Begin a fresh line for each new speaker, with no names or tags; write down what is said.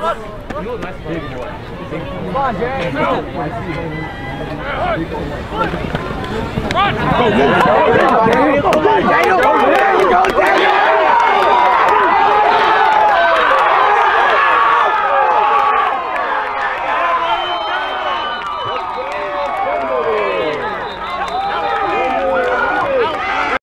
Come on, Jay. Go.
Go, move.